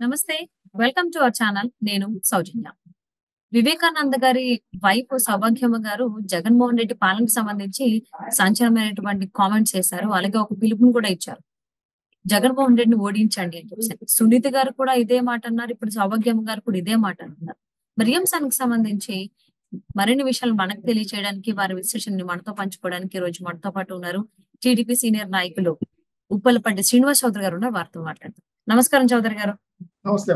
నమస్తే welcome to our channel. నేను సౌజన్య. వివేకానంద గారి వైఫ్ సౌభాగ్యమ్మ గారు జగన్మోహన్ రెడ్డి పాలనకు సంబంధించి సంచలనమైనటువంటి కామెంట్స్ చేశారు. అలాగే ఒక పిలుపును కూడా ఇచ్చారు. జగన్మోహన్ రెడ్డిని ఓడించండి అని చెప్పేసి. సునీత గారు కూడా ఇదే మాట అన్నారు. ఇప్పుడు సౌభాగ్యమ్మ గారు కూడా ఇదే మాట అంటున్నారు మరి ఈ అంశానికి సంబంధించి మరిన్ని విషయాలు మనకు తెలియచేయడానికి వారి విశ్లేషణని మనతో పంచుకోవడానికి ఈ రోజు మనతో పాటు ఉన్నారు టీడీపీ సీనియర్ నాయకులు ఉప్పలపండి శ్రీనివాస్ చౌదరి గారు ఉన్నారు. వారితో మాట్లాడతారు నమస్కారం చౌదరి గారు. నమస్తే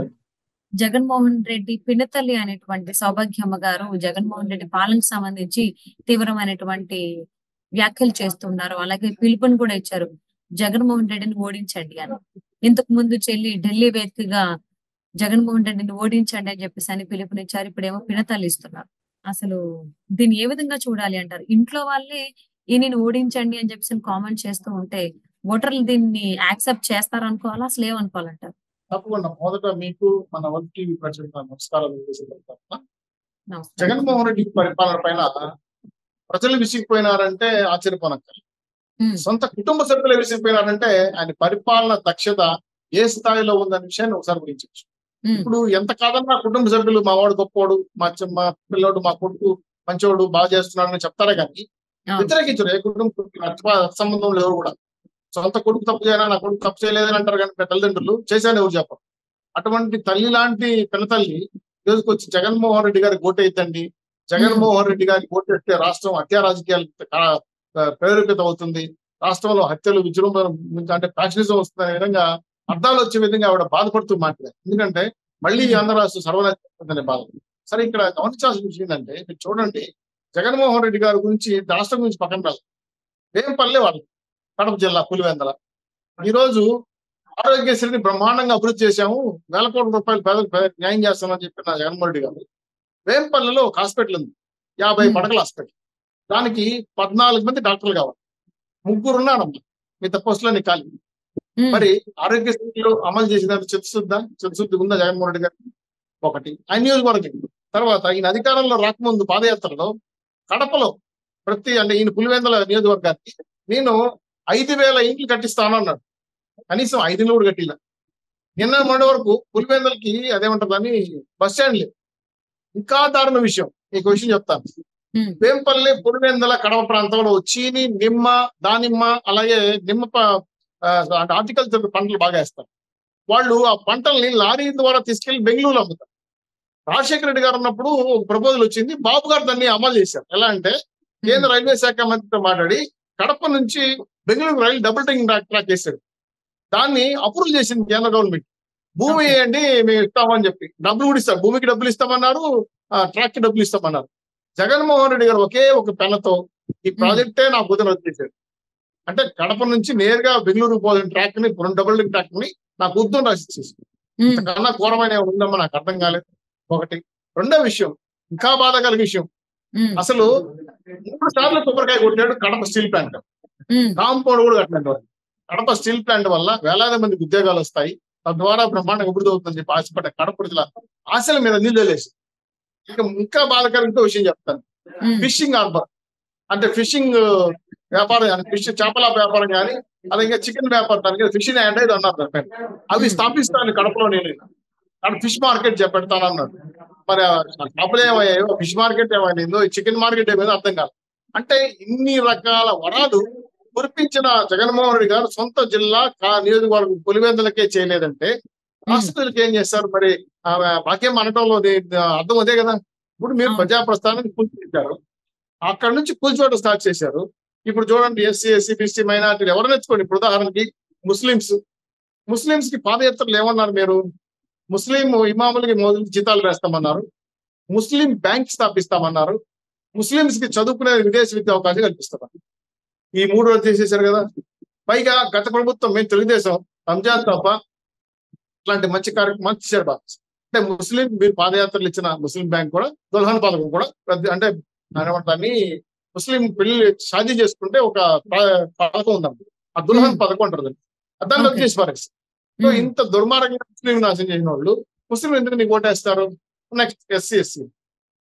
జగన్మోహన్ రెడ్డి పినతల్లి అనేటువంటి సౌభాగ్యమ్మ గారు జగన్మోహన్ రెడ్డి పాలనకు సంబంధించి తీవ్రమైనటువంటి వ్యాఖ్యలు చేస్తున్నారు. అలాగే పిలుపుని కూడా ఇచ్చారు. జగన్మోహన్ రెడ్డిని ఓడించండి అని. ఇంతకు ముందు చెల్లి ఢిల్లీ వేదికగా జగన్మోహన్ రెడ్డిని ఓడించండి అని చెప్పేసి అని పిలుపునిచ్చారు. ఇప్పుడేమో పినతల్లి ఇస్తున్నారు. అసలు దీన్ని ఏ విధంగా చూడాలి అంటారు? ఇంట్లో వాళ్ళే నేను ఓడించండి అని చెప్పేసి కామెంట్ చేస్తూ ఉంటే ఓటర్లు దీన్ని యాక్సెప్ట్ చేస్తారనుకోవాలా? అసలు ఏమనుకోవాలంటారు? తప్పకుండా మొదట మీకు మన వన్ టీవీ ప్రచురణ నమస్కారాలు. జగన్మోహన్ రెడ్డి పరిపాలన పైన ప్రజలు విసిగిపోయినారంటే ఆశ్చర్యపోనక్కర్లేదు. ఉమ్, సొంత కుటుంబ సభ్యులు విసిగిపోయినారంటే ఆయన పరిపాలన దక్షత ఏ స్థాయిలో ఉందనే విషయాన్ని ఒకసారి గురించవచ్చు ఇప్పుడు ఎంత కాదన్నా కుటుంబ సభ్యులు మా వాడు గొప్పోడు మా పిల్లోడు మా కొడుకు మంచోడు బాగా చేస్తున్నాడు అని చెప్తారే కానీ. వ్యతిరేకించరు. ఏ కుటుంబ సంబంధం లేవు కూడా. సొంత కొడుకు తప్పు చేయనా నా కొడుకు తప్పు చేయలేదని అంటారు కానీ తల్లిదండ్రులు చేశాను ఎవరు చెప్పరు. అటువంటి తల్లి లాంటి పినతల్లి రోజుకి వచ్చి జగన్మోహన్ రెడ్డి గారికి ఓటేద్దండి జగన్మోహన్ రెడ్డి గారికి ఓటేస్తే రాష్ట్రం హత్యా రాజకీయాలు ప్రేరేపిత అవుతుంది. రాష్ట్రంలో హత్యలు విజృంభణ అంటే ఫ్యాషనిజం వస్తున్న విధంగా అర్థాలు వచ్చే విధంగా ఆవిడ బాధపడుతూ మాట్లాడారు. ఎందుకంటే మళ్ళీ ఆంధ్ర రాష్ట్రం సర్వనాశనం బాధ. సరే ఇక్కడ గమనించాల్సిన విషయం ఏంటంటే మీరు చూడండి జగన్మోహన్ రెడ్డి గారి గురించి రాష్ట్రం గురించి పక్కన రాదు. ఏం పల్లె వాళ్ళు కడప జిల్లా పులివెందల. ఈ రోజు ఆరోగ్యశ్రీని బ్రహ్మాండంగా అభివృద్ధి చేశాము. వేల కోట్ల రూపాయలు పేదలకు న్యాయం చేస్తామని చెప్పిన జగన్మోహన్ రెడ్డి గారు. వేంపల్లిలో ఒక హాస్పిటల్ ఉంది. యాభై. పడకల హాస్పిటల్. దానికి పద్నాలుగు మంది డాక్టర్లు కావాలి. ముగ్గురు ఉన్నారమ్మా. మిగతా పోస్టులని ఖాళీ. ఉమ్, మరి ఆరోగ్యశ్రీలో అమలు చేసిన చిత్తశుద్ధ చిత్తశుద్ధి ఉందా జగన్మోహన్ రెడ్డి గారు ఒకటి. ఆ నియోజకవర్గం. తర్వాత ఈయన అధికారంలో రాకముందు పాదయాత్రలో కడపలో ప్రతి అంటే ఈయన పులివెందుల నియోజకవర్గానికి నేను ఐదు వేల ఇంట్లు కట్టిస్తాను అన్నాడు. కనీసం ఐదు ఇళ్ళు కూడా కట్టిలా నిన్న మొన్న వరకు పులివెందులకి అదేమంటారు అని బస్ స్టాండ్ లేదు. ఇంకా దారుణ విషయం. మీకు విషయం చెప్తాను. వేంపల్లి పులివెందుల కడవ ప్రాంతంలో చీని నిమ్మ దానిమ్మ అలాగే నిమ్మ అంటే హార్టికల్చర్ పంటలు బాగా వేస్తారు. వాళ్ళు ఆ పంటల్ని లారీ ద్వారా తీసుకెళ్ళి బెంగళూరు అమ్ముతారు. రాజశేఖర రెడ్డి గారు ఉన్నప్పుడు ఒక ప్రపోజల్ వచ్చింది. బాబు గారు దాన్ని అమలు చేశారు. ఎలా అంటే కేంద్ర రైల్వే శాఖ మంత్రితో మాట్లాడి కడప నుంచి బెంగళూరు రైలు డబుల్ టెకింగ్ ట్రాక్ ట్రాక్ వేశాడు దాన్ని అప్రూవ్ చేసింది కేంద్ర గవర్నమెంట్. భూమి. వేయండి మేము ఇస్తామని చెప్పి. డబ్బులు కూడా ఇస్తారు. భూమికి డబ్బులు ఇస్తామన్నారు ట్రాక్కి డబ్బులు ఇస్తామన్నారు. జగన్మోహన్ రెడ్డి గారు ఒకే ఒక పెన్నతో ఈ ప్రాజెక్టే నా బుధన వచ్చేసాడు అంటే కడప నుంచి నేరుగా బెంగళూరు పోయిన ట్రాక్ని రెండు డబుల్ ట్రాక్ని నాకు ఉద్దం రాసి ఇచ్చేసి ఉమ్, కన్నా ఘోరమైన ఉందమ్మా? నాకు అర్థం కాలేదు. ఒకటి. రెండో విషయం ఇంకా బాధ కలిగే విషయం. అసలు మూడు సార్లు కొబ్బరికాయ కొట్టాడు కడప స్టీల్ ప్లాంట్ కాంపౌండ్ కూడా కట్టినట్టు వాడు. కడప స్టీల్ ప్లాంట్ వల్ల వేలాది మందికి ఉద్యోగాలు వస్తాయి. తద్వారా బ్రహ్మాండంగా అభివృద్ధి అవుతుందని చెప్పి ఆశపడ్డ కడప ప్రజల ఆశల మీద నీళ్ళు ఇంకా ఇంకా బాధకరం ఇంకో విషయం చెప్తాను. Fishing harbour. అంటే ఫిషింగ్ వ్యాపారం కానీ ఫిష్ చేపల వ్యాపారం కానీ అలాగే చికెన్ వ్యాపారం దానికి ఫిషింగ్ అండ్ ఏదో అన్నారు. అవి స్థాపిస్తాను కడపలో నేను. అక్కడ ఫిష్ మార్కెట్ చెప్పెడతాను అన్నాడు. మరి ఆ షాపులు ఏమయ్యాయో ఫిష్ మార్కెట్ ఏమైందో చికెన్ మార్కెట్ ఏమైందో అర్థం కాదు అంటే ఇన్ని రకాల వరాలు కురిపించిన జగన్మోహన్ రెడ్డి గారు సొంత జిల్లా కా- నియోజకవర్గం పులివెందులకే చేయలేదంటే రాష్ట్రాలకు ఏం చేస్తారు మరి? ఆ వాక్యం అనటంలో అర్థం అదే కదా? ఇప్పుడు మీరు అవును. ప్రజా ప్రస్థానాన్ని కూల్చిపెట్టారు అక్కడ నుంచి కూల్చోవడం స్టార్ట్ చేశారు. ఇప్పుడు చూడండి ఎస్సీ ఎస్సీ బీసీ మైనార్టీలు ఎవరు నేర్చుకోండి? ఇప్పుడు ఉదాహరణకి ముస్లిమ్స్. ముస్లిమ్స్కి పాదయాత్రలు ఏమన్నారు మీరు? ముస్లిం ఇమాములకి మొదలు జీతాలు వేస్తామన్నారు. ముస్లిం బ్యాంక్ స్థాపిస్తామన్నారు. ముస్లింస్కి చదువుకునే విదేశీ విద్య అవకాశం కల్పిస్తామన్నారు. ఈ మూడు రోజులు చేసేసారు కదా. పైగా గత ప్రభుత్వం మేము తెలుగుదేశం రంజాన్ తప్ప ఇట్లాంటి మంచి కార్యక్రమాలు బాగా అంటే ముస్లిం మీరు పాదయాత్రలు ఇచ్చిన ముస్లిం బ్యాంక్ కూడా దుల్హన్ పథకం కూడా అంటే దాన్ని ముస్లిం పెళ్ళి షాదీ చేసుకుంటే ఒక పథకం ఉందండి ఆ దుల్హన్. పథకం అంటారు దాన్ని. రద్దు. చేసి పారేస్తారు సో ఉమ్, ఇంత దుర్మార్గంగా ముస్లిం నాశనం చేసిన వాళ్ళు ముస్లిం ఎందుకు నీకు ఓటేస్తారు? Next SC SC.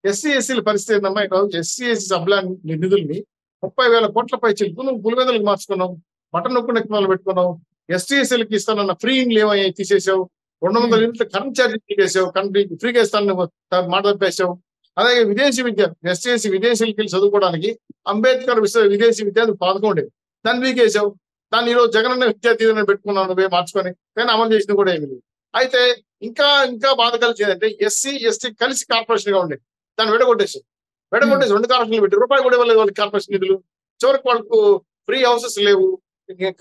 ఎస్సీ ఎస్సీల పరిస్థితి ఏంటమ్మా ఈరోజు ఎస్సీ ఎస్సీ సభ్యుల నిధుల్ని ముప్పై వేల కోట్ల పై చెల్లు నువ్వు పులివెందులకు మార్చుకున్నావు? బటన్ నొక్కు నెక్కి పెట్టుకున్నావు? ఎస్టీ ఎస్సీలకి ఇస్తానన్న ఫ్రీ ఏమయ్యాయి తీసేసావు రెండు వందల యూనిట్ల కరెంట్ ఛార్జ్ ఫ్రీకేసావు కరెంట్ ఫ్రీగా ఇస్తాను మాట తప్పేసావు అలాగే విదేశీ విద్య ఎస్సీఎస్సీ విదేశీలకు వెళ్ళి చదువుకోవడానికి అంబేద్కర్ విశ్వ విదేశీ విద్య ఉండేది. దాన్ని వీకేసావు దాన్ని ఈరోజు జగనన్న విద్యా దీవెన పెట్టుకున్నావు నువ్వే మార్చుకొని కానీ అమలు చేసింది కూడా ఏమి అయితే ఇంకా ఇంకా బాధ కలిసి ఏంటంటే ఎస్సీ ఎస్టీ కలిసి కార్పొరేషన్గా ఉండేది దాన్ని విడగొట్టేసి విడగొట్టేసి రెండు కార్పొరేషన్లు పెట్టి రూపాయి కూడా ఇవ్వలేదు వాళ్ళకి కార్పొరేషన్ నిధులు. చివరికి వాళ్ళకు ఫ్రీ హౌసెస్ లేవు.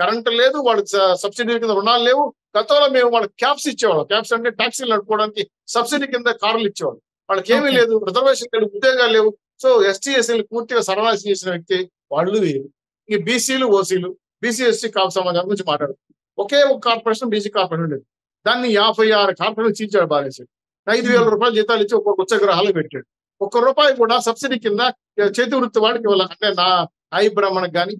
కరెంట్ లేదు వాళ్ళకి సబ్సిడీ కింద రుణాలు లేవు. గతంలో మేము వాళ్ళకి క్యాప్స్ ఇచ్చేవాళ్ళం. క్యాప్స్ అంటే ట్యాక్సీలు నడుపుకోవడానికి సబ్సిడీ కింద కార్లు ఇచ్చేవాళ్ళం. వాళ్ళకి ఏమీ. లేదు రిజర్వేషన్ లేదు ఉద్యోగాలు లేవు. సో ఎస్టీ ఎస్సీలు పూర్తిగా సర్వనాశం చేసిన వ్యక్తి వాళ్ళు వేరు. ఇంక బీసీలు ఓసీలు బీసీ ఎస్సీ కాపు సమాజం గురించి మాట్లాడు ఒకే ఒక కార్పొరేషన్ బీసీ కార్పొరేషన్ ఉండేది దాన్ని యాభై ఆరు కార్పొరేషన్ చీల్చాడు బాలేసాడు ఐదు వేల రూపాయలు జీతాలు ఇచ్చి ఒక్కొక్క ఉచ్చగ్రహాలు పెట్టాడు. ఒక్క రూపాయి కూడా సబ్సిడీ కింద చేతి వృత్తి వాడికి ఇవ్వాలి. అంటే నా ఐ బ్రాహ్మణకు కానీ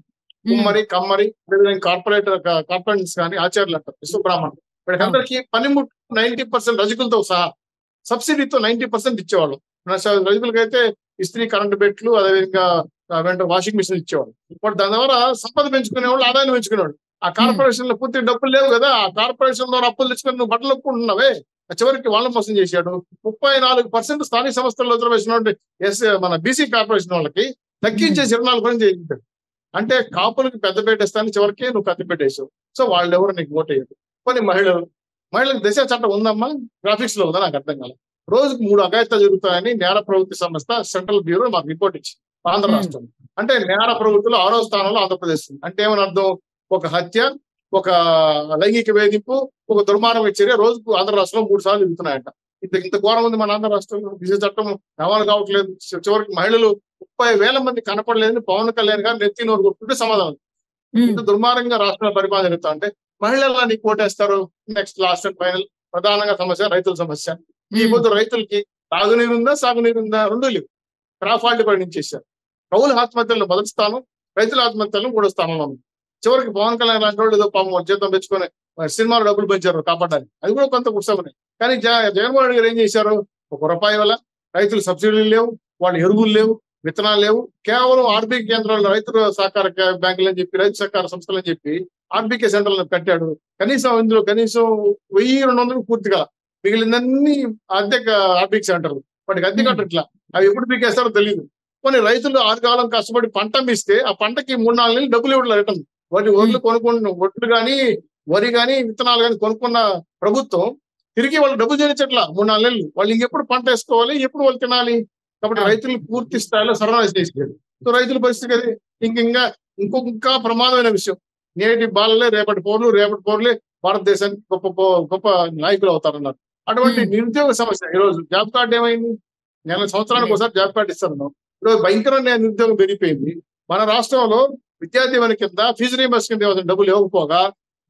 కుమ్మరి కమ్మరి అదేవిధంగా కార్పొరేటర్ కార్పొరేట్స్ కానీ ఆచార్యులు అంటారు విశ్వబ్రాహ్మణ్ వీళ్ళకందరికీ పనిముట్టు నైన్టీ పర్సెంట్ రజకులతో సహా సబ్సిడీతో నైన్టీ పర్సెంట్ ఇచ్చేవాళ్ళు. రజకులకి అయితే ఇస్త్రీ కరెంట్ బెట్లు అదేవిధంగా వెంట వాషింగ్ మిషన్ ఇచ్చేవాళ్ళు. వాడు దాని ద్వారా సంపద పెంచుకునేవాళ్ళు ఆదాయం పెంచుకునేవాళ్ళు. ఆ కార్పొరేషన్లో పూర్తి డబ్బులు లేవు కదా ఆ కార్పొరేషన్ ద్వారా అప్పులు తెచ్చుకొని నువ్వు బట్టలు ఒప్పుకుంటున్నావే చివరికి వాళ్ళని మోసం చేశాడు. ముప్పై నాలుగు పర్సెంట్ స్థానిక సంస్థల్లో రిజర్వేషన్ ఎస్ మన బీసీ కార్పొరేషన్ వాళ్ళకి తగ్గించేసి ఇరవై నాలుగు పర్సెంట్ చేయించాడు. అంటే కాపులకు పెద్ద పెట్టేస్తాను చివరికి నువ్వు పెద్ద పెట్టేసావు సో వాళ్ళు ఎవరు నీకు ఓట్ వేయరు. కొన్ని మహిళలు మహిళలకు దశ చట్టం ఉందమ్మా? గ్రాఫిక్స్లో ఉందా? నాకు అర్థం కాలేదు రోజుకు మూడు అఘాయితాలు జరుగుతాయని నేర ప్రవృత్తి సంస్థ సెంట్రల్ బ్యూరో మాకు రిపోర్ట్ ఇచ్చింది. ఆంధ్ర. రాష్ట్రం అంటే నేర ప్రవృత్తిలో ఆరో స్థానంలో ఆంధ్రప్రదేశ్ ఉంది. అంటే ఏమని అర్థం? ఒక హత్య ఒక లైంగిక వేధింపు ఒక దుర్మార్గ చర్య రోజుకు ఆంధ్ర రాష్ట్రంలో మూడు సార్లు జరుగుతున్నాయంట. ఇంత ఇంత ఘోరం ఉంది మన ఆంధ్ర రాష్ట్రంలో. దిశ చట్టం అమలు కావట్లేదు. చివరికి మహిళలు ముప్పై వేల మంది కనపడలేదని పవన్ కళ్యాణ్ గారు నెత్తి నోరు కొట్టుకుంటే సమాధానం. ఇంత దుర్మార్గంగా రాష్ట్ర పరిపాలన జరుగుతా అంటే మహిళలు నీకు ఓటేస్తారు నెక్స్ట్ లాస్ట్ అండ్ ఫైనల్ ప్రధానంగా సమస్య రైతుల సమస్య. ఈ పొద్దు రైతులకి తాగునీరు ఉందా సాగునీరు ఉందా రెండు లేవు. క్రాఫాల్ట్ పరిణించేశారు కౌలు ఆత్మహత్యలను మొదటి స్థానం రైతుల ఆత్మహత్యలను మూడో స్థానంలో ఉంది. చివరికి పవన్ కళ్యాణ్ లాంటి వాళ్ళు ఏదో పాపం జీతం పెంచుకొని సినిమాలో డబ్బులు పెంచారు కాపాడడానికి. అది కూడా కొంత ఉత్సవమే కానీ జగన్మోహన్ రెడ్డి గారు ఏం చేశారు? ఒక రూపాయి వల్ల రైతులు సబ్సిడీలు లేవు వాళ్ళ ఎరువులు లేవు విత్తనాలు లేవు. కేవలం ఆర్బీఐ కేంద్రాలు రైతు సహకార బ్యాంకులు అని చెప్పి రైతు సహకార సంస్థలు అని చెప్పి ఆర్బీకే సెంటర్లను కట్టాడు. కనీసం ఇందులో కనీసం వెయ్యి రెండు వందలు పూర్తిగా మిగిలిందన్నీ అద్దె ఆర్బీకే సెంటర్లు వాటికి అద్దె Hmm. కట్టట్లా. అవి ఎప్పుడు పీకేస్తారో తెలియదు కొన్ని రైతులు ఆరు కాలం కష్టపడి పంట అమ్మిస్తే ఆ పంటకి మూడు నాలుగు నెలలు డబ్బులు ఇవ్వడం రిటర్న్. వాటి ఒడ్లు కొనుక్కున్న ఒడ్లు కానీ వరి కానీ విత్తనాలు కానీ కొనుక్కున్న ప్రభుత్వం తిరిగి వాళ్ళు డబ్బులు చెల్లించట్లా మూడు నాలుగు నెలలు. వాళ్ళు ఇంకెప్పుడు పంట వేసుకోవాలి ఎప్పుడు వాళ్ళు తినాలి? కాబట్టి. రైతులు పూర్తి స్థాయిలో సర్వనాశ చేసేది సో రైతుల పరిస్థితి అది. ఇంక ఇంకా ఇంకొక ఇంకా ప్రమాదమైన విషయం. నేటి బాలలే రేపటి పౌరులు రేపటి పౌరులే భారతదేశానికి గొప్ప గొప్ప నాయకులు అవుతారన్నారు. అటువంటి. నిరుద్యోగ సమస్య ఈ రోజు జాబ్ కార్డు ఏమైంది? నెల సంవత్సరానికి ఒకసారి జాబ్ కార్డు ఇస్తున్నాం ఈరోజు భయంకరమైన నిరుద్యోగం పెరిగిపోయింది. మన రాష్ట్రంలో విద్యా దీవెన కింద ఫీజు రీంబర్స్మెంట్ ఇవ్వాల్సిన డబ్బులు ఇవ్వకపోగా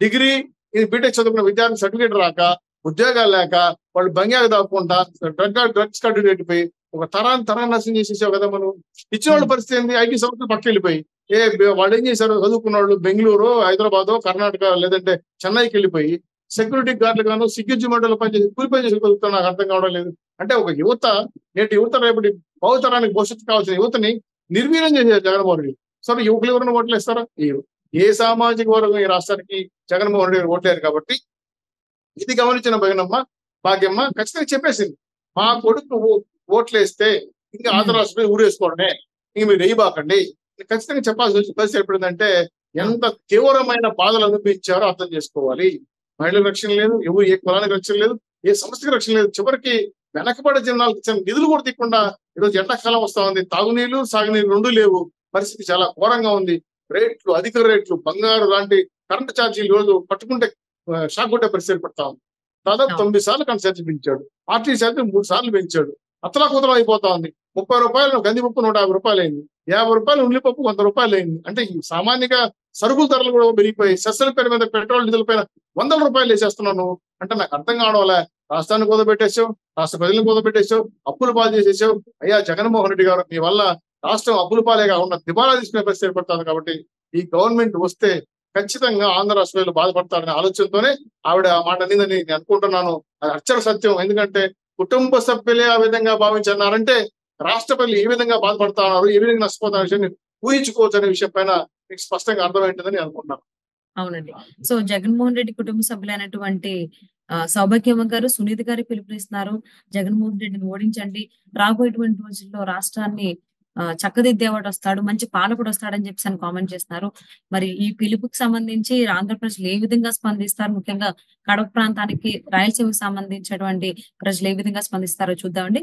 డిగ్రీ ఇది బీటెక్ చదువుకున్న విద్యార్థి సర్టిఫికేట్ రాక ఉద్యోగాలు లేక వాళ్ళు బంగారు దాక్కుంటా డ్రగ్ డ్రగ్స్ కార్డు పెట్టిపోయి ఒక తరాన్ని తరాన్ని నాశనం చేసేసావు కదా మనం. ఇచ్చిన వాళ్ళ పరిస్థితి ఏంది? ఐటీ సంస్థలు పక్క వెళ్ళిపోయి ఏ వాళ్ళు ఏం చేశారు? చదువుకున్న వాళ్ళు బెంగళూరు హైదరాబాద్ కర్ణాటక లేదంటే చెన్నైకి వెళ్ళిపోయి సెక్యూరిటీ గార్డులు గాను సిగ్గిజ్జు మండలి పనిచేసి కూలి పని చేసి నాకు అర్థం కావడం లేదు. అంటే ఒక యువత నేటి యువత రేపటి భవితరానికి భవిష్యత్తు కావాల్సిన యువతని నిర్వీర్యం చేశారు జగన్మోహన్ రెడ్డి. సరే యువకులు ఎవరైనా ఓట్లు వేస్తారా. ఏ సామాజిక వర్గం ఈ రాష్ట్రానికి జగన్మోహన్ రెడ్డి ఓట్లేరు కాబట్టి ఇది గమనించిన భగనమ్మ భాగ్యమ్మ ఖచ్చితంగా చెప్పేసింది. మా కొడుకు ఓ- ఓట్లేస్తే ఇంకా ఆంధ్ర రాష్ట్రం ఊరేసుకోవడమే. ఇంక మీరు వేయబాకండి ఖచ్చితంగా చెప్పాల్సి వచ్చి పరిస్థితి ఎప్పుడుందంటే ఎంత తీవ్రమైన బాధలు అనిపించారో అర్థం చేసుకోవాలి. మహిళలకు రక్షణ లేదు ఎవరు ఏ కులానికి రక్షణ లేదు ఏ సంస్థకి రక్షణ లేదు. చివరికి వెనకబడే జనాలకు ఇచ్చిన నిధులు కూడా తీయకుండా ఈరోజు ఎండాకాలం వస్తా ఉంది. తాగునీళ్ళు సాగునీరు రెండు లేవు. పరిస్థితి చాలా ఘోరంగా ఉంది. రేట్లు అధిక రేట్లు బంగారు లాంటి కరెంట్ ఛార్జీలు రోజు పట్టుకుంటే షాక్ కొట్టే పరిస్థితి ఏర్పడతా ఉంది. దాదాపు. తొమ్మిది సార్లు కరెంట్ ఛార్జీ పెంచాడు. ఆర్టీ ఛార్జీ మూడు సార్లు పెంచాడు. అతలా కుతలం అయిపోతా ఉంది. ముప్పై రూపాయలు గందిపప్పు నూట యాభై రూపాయలు అయింది యాభై రూపాయలు ఉల్లిపప్పు వంద రూపాయలు అయింది అంటే సామాన్యంగా సరుకుల ధరలు కూడా పెరిగిపోయి సెస్సుల పేరు మీద పెట్రోల్ డీజిల్ పైన వందల రూపాయలు వేసేస్తున్నాను. అంటే నాకు అర్థం కావడం వల్ల రాష్ట్రాన్ని కుదబెట్టేసావు రాష్ట్ర ప్రజలను కుదబెట్టేసావు అప్పులు పాలు చేసేసావు అయ్యా జగన్మోహన్ రెడ్డి గారు మీ వల్ల రాష్ట్రం అప్పుల పాలేగా ఉన్న దివాలా తీసుకునే పరిస్థితి ఏర్పడుతుంది కాబట్టి ఈ గవర్నమెంట్ వస్తే ఖచ్చితంగా ఆంధ్ర రాష్ట్రాలు బాధపడతారనే ఆలోచనతోనే ఆవిడ ఆ మాట అనిందని నేను అనుకుంటున్నాను. అది అక్షర సత్యం. ఎందుకంటే కుటుంబ సభ్యులే ఆ విధంగా భావించన్నారంటే రాష్ట్ర ప్రజలు ఏ విధంగా బాధపడతారు ఏ విధంగా నష్టపోతున్న విషయాన్ని ఊహించుకోవచ్చు అనే విషయం పైన మీకు స్పష్టంగా అర్థమైంటుందని అనుకుంటున్నాను. అవునండి. సో జగన్మోహన్ రెడ్డి కుటుంబ సభ్యులైనటువంటి ఆ, సౌభాగ్యమ్మ గారు సునీత గారి పిలుపునిస్తున్నారు. జగన్మోహన్ రెడ్డిని ఓడించండి. రాబోయేటువంటి రోజుల్లో రాష్ట్రాన్ని చక్కదిద్దేవాడు వస్తాడు మంచి పాలకుడు వస్తాడని చెప్పి అని కామెంట్ చేస్తున్నారు. మరి ఈ పిలుపుకి సంబంధించి ఆంధ్రప్రదేశ్ ఏ విధంగా స్పందిస్తారు? ముఖ్యంగా కడప ప్రాంతానికి రాయలసీమకు సంబంధించినటువంటి ప్రజలు ఏ విధంగా స్పందిస్తారో చూద్దామండి.